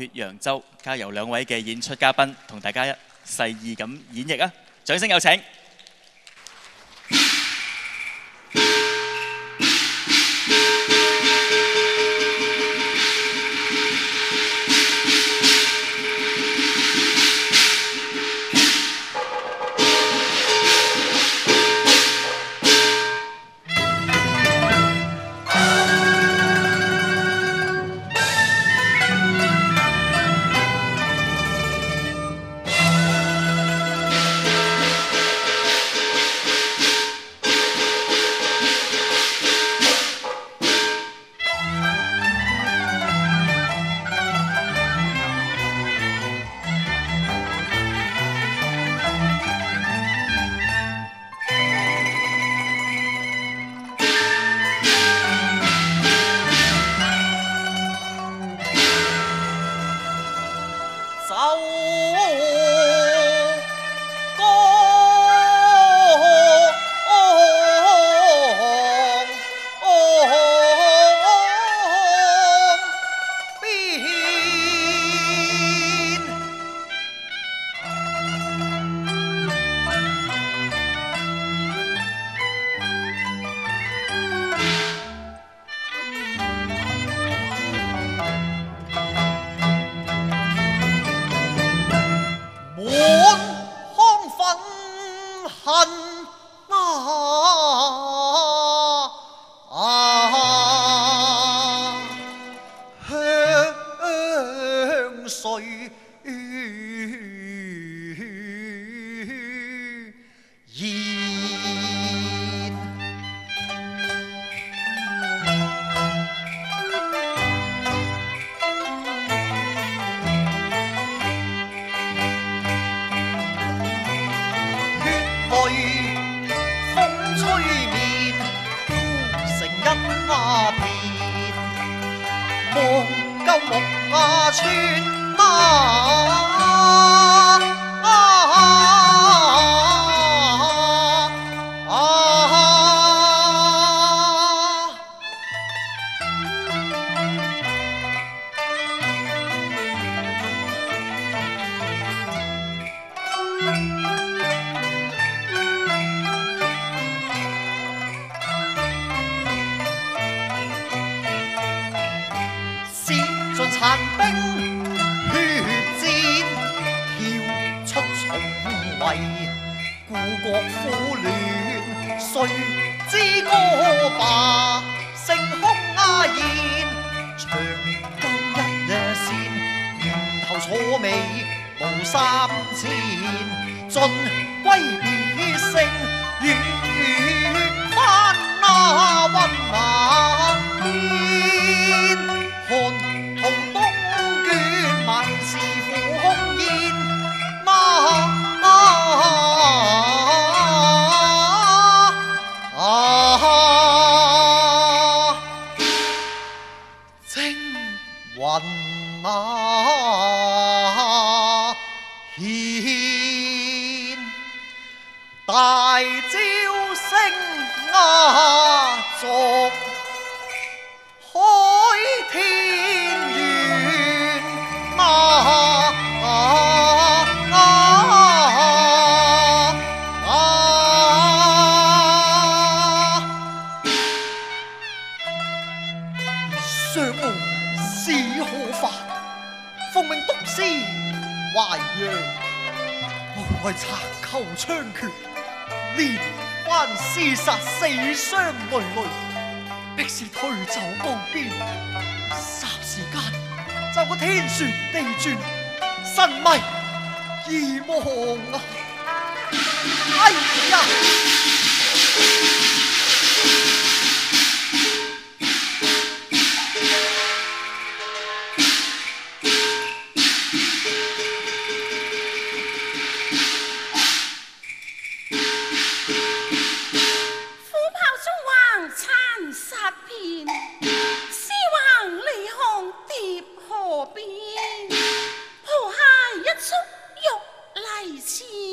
血扬州加油两位嘅演出嘉宾同大家一细意咁演绎啊。掌声有请。之歌吧，盛空阿燕，長江一線，源頭錯尾無三千，盡歸別勝，月翻那温馬。开贼寇猖獗，连番厮杀，死伤累累，迫使退走无边。霎时间，就个天旋地转，神迷而亡啊！哎呀！情。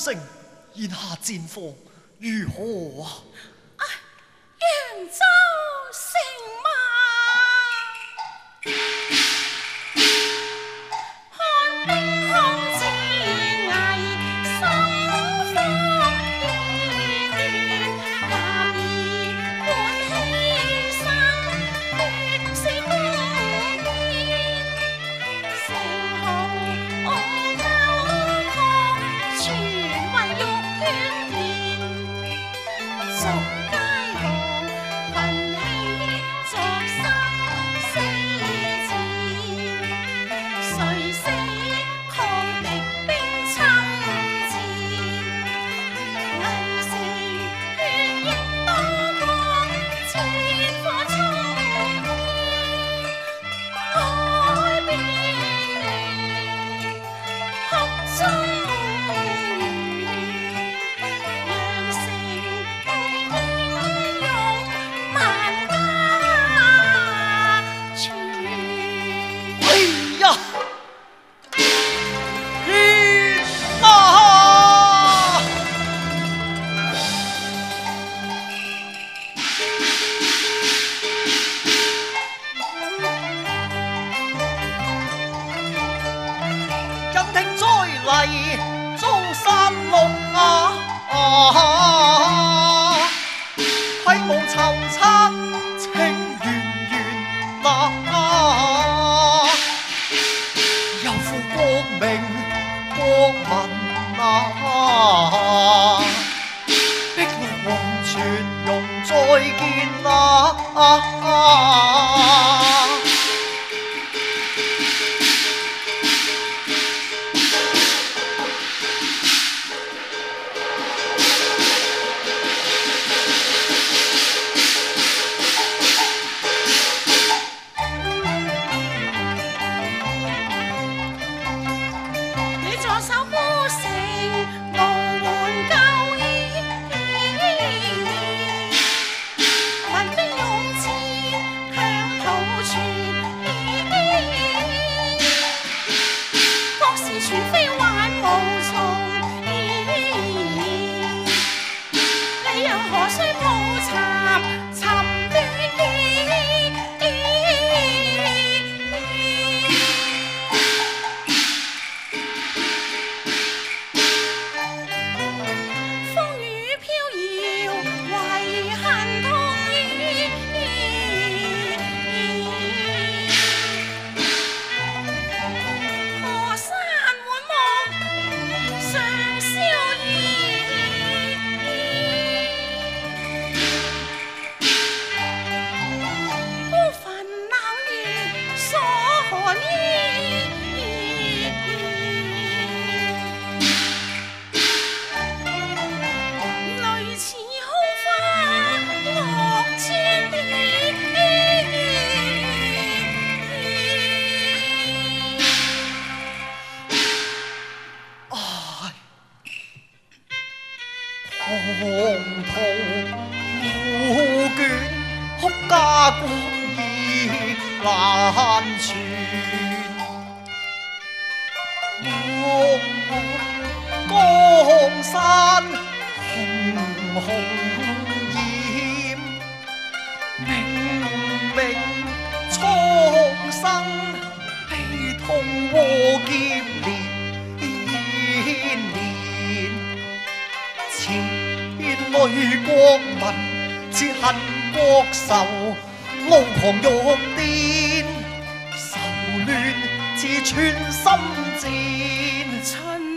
剩言下战况如何啊？是全心战亲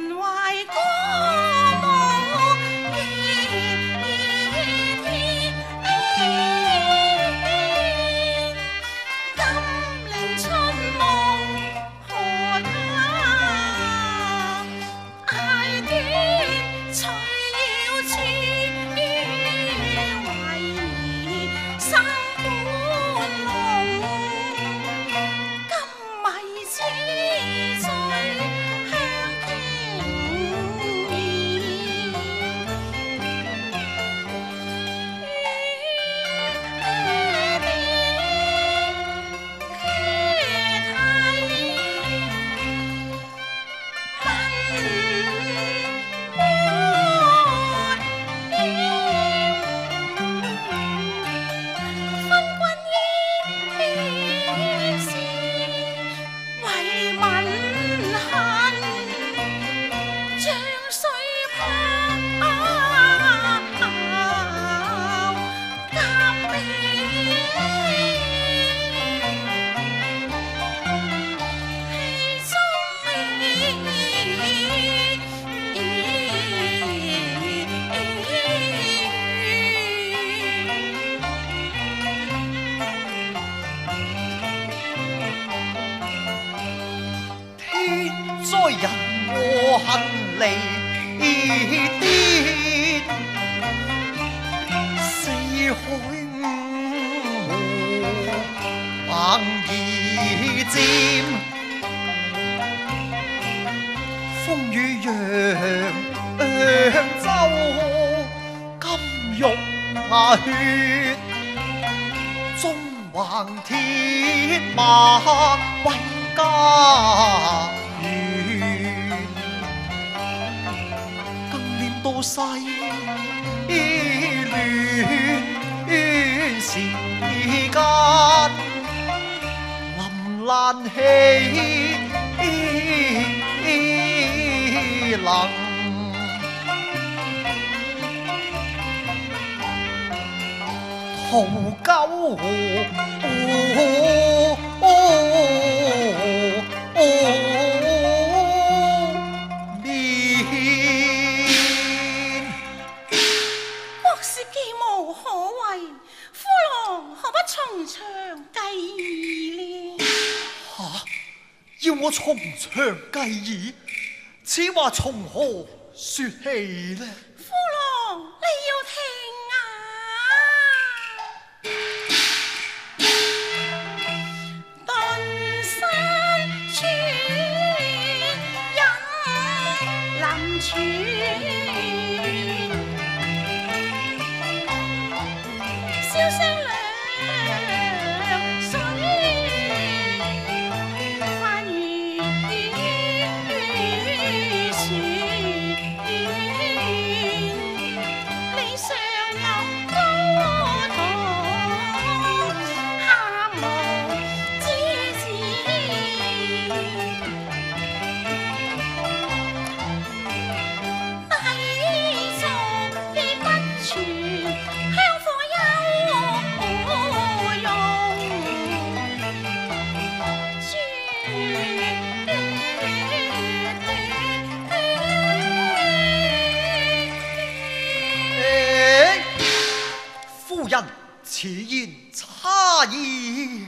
纵横铁马为家园，更念到世乱时间。林兰气能。 屠九面。國事既無可為，夫郎何不從長計議呢？要我從長計議，此話從何說起呢？此言差矣。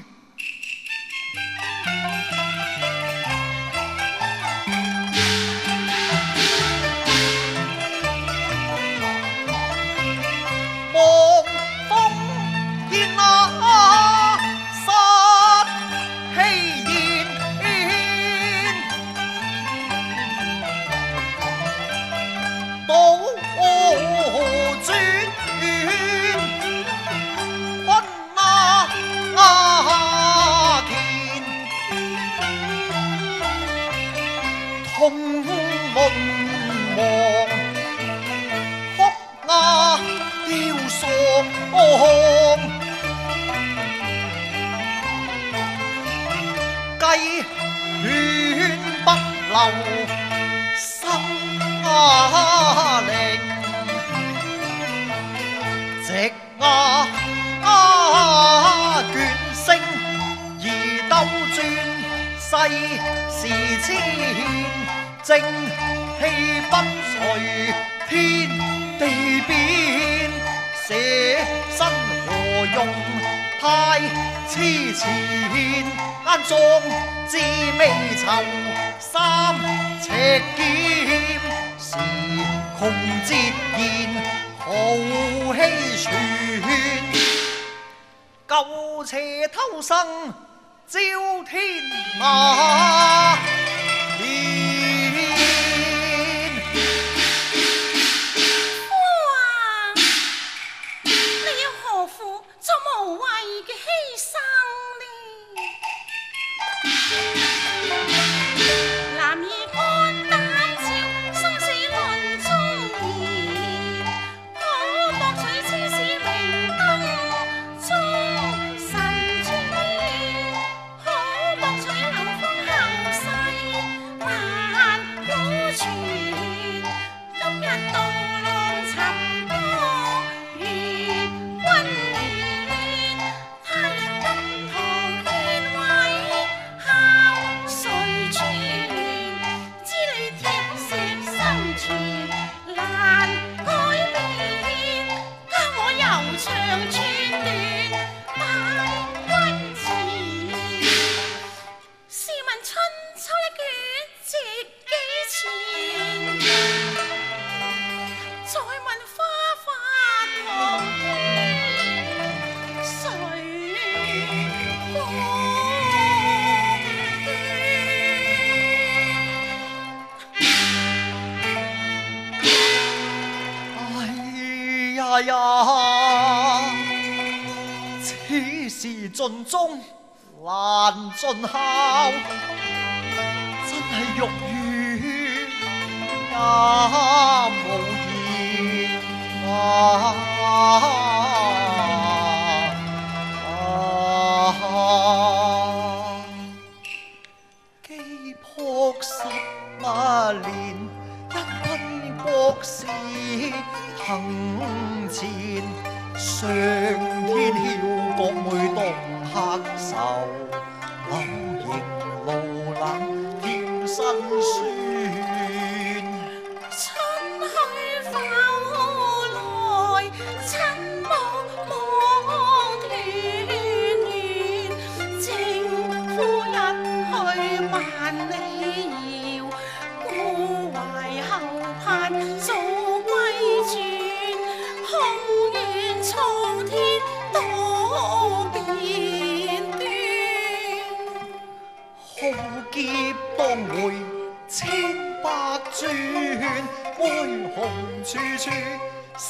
夕鸦倦声而兜转，世事迁，正气不随天地变，舍身何用太痴缠，间中至未酬三尺剑，时穷节言 豪氣傳，舊邪偷生招天马。呀，此时尽忠难尽孝，真系欲怨也无言。啊，机仆十年，一君国事行。上天晓各每当黑愁偶然露冷欠辛酸春去花来春望望团圆正夫人去万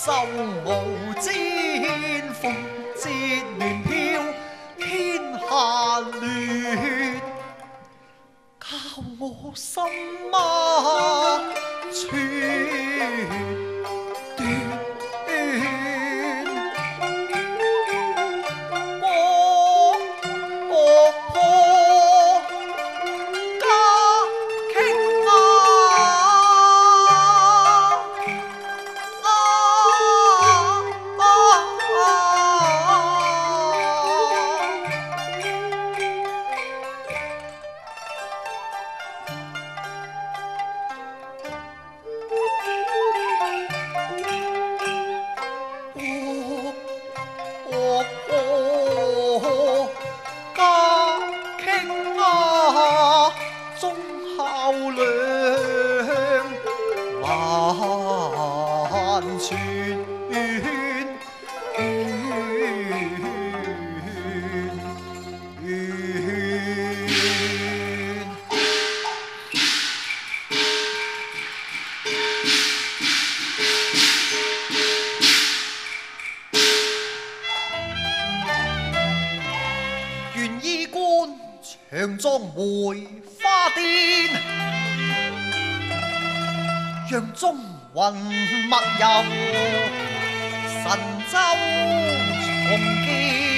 心无尖锋，战乱飘，天下乱，教我心？神州重建。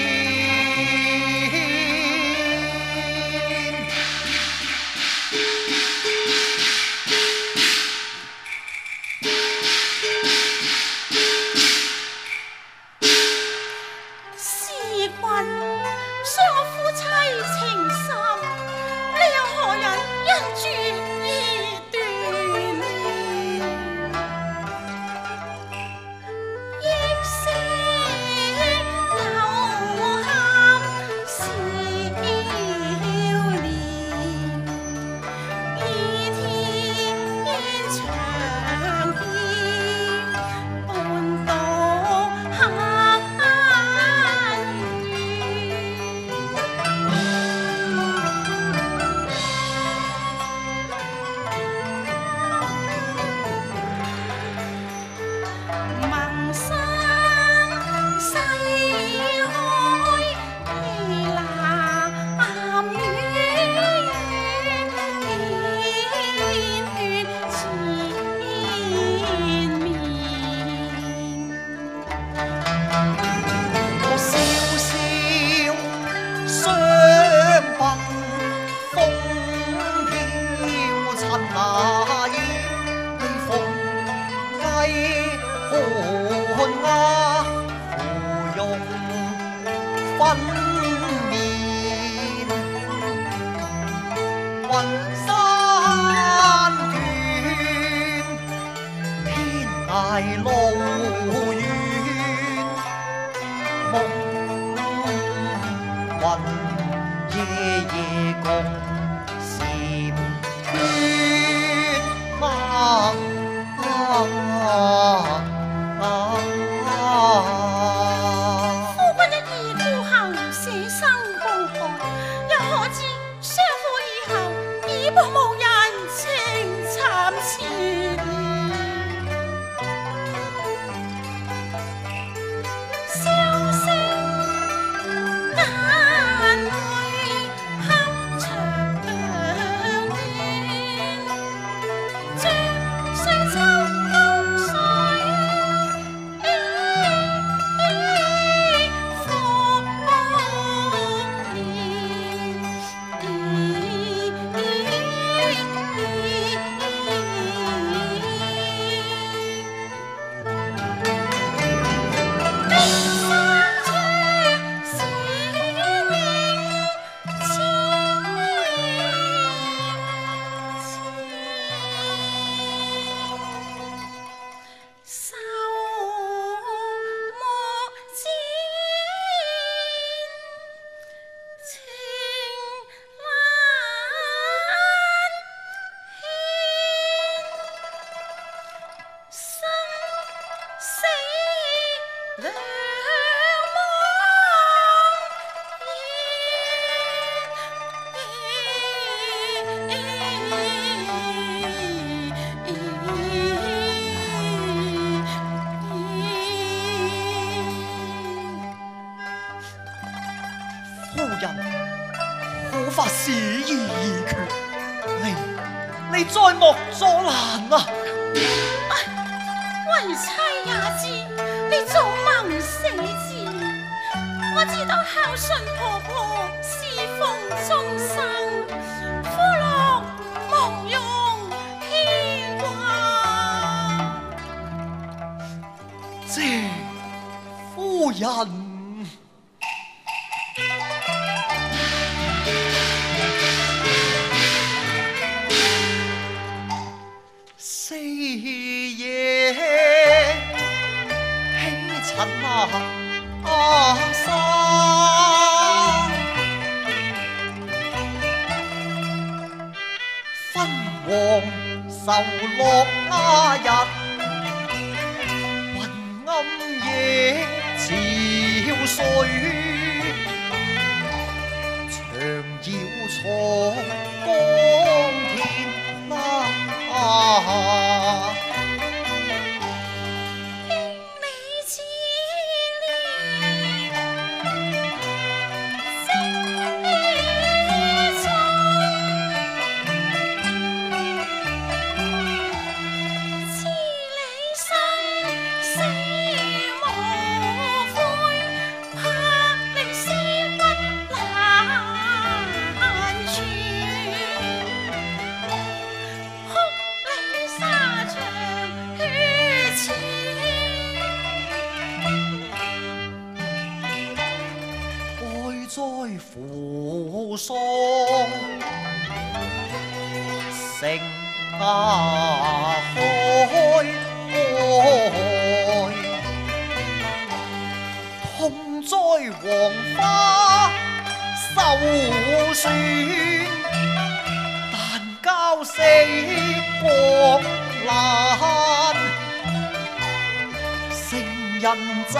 就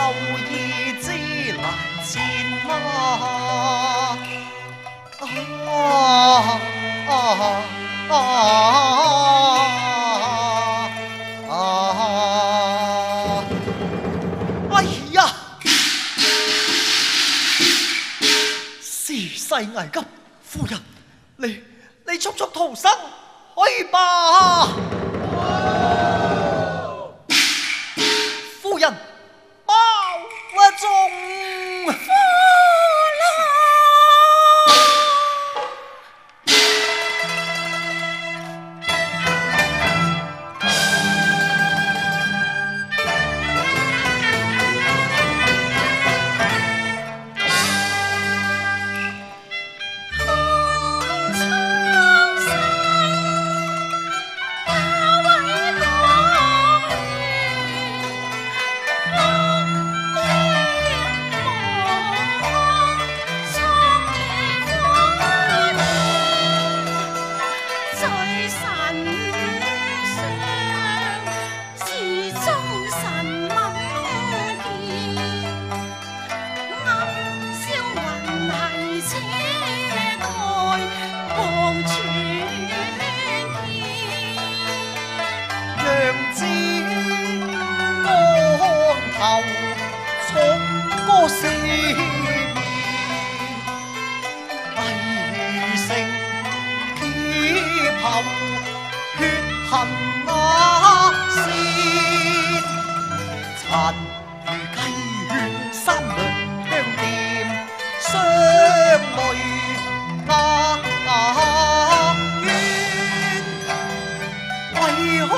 易知难战吗？啊啊啊！哎呀！时势危急，夫人，你你速速逃生，可以吧？夫人。我中 Hijo.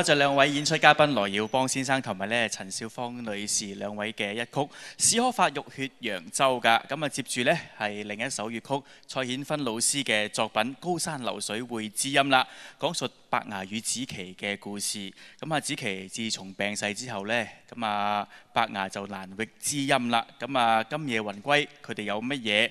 多謝兩位演出嘉賓羅耀邦先生同埋咧陳少芳女士兩位嘅一曲《史可法浴血揚州》㗎。咁啊，接住呢係另一首粵曲蔡顯芬老師嘅作品《高山流水會知音》啦，講述白牙與子琪嘅故事。咁啊，子琪自從病逝之後呢，咁啊白牙就難域知音啦。咁啊，今夜魂歸，佢哋有乜嘢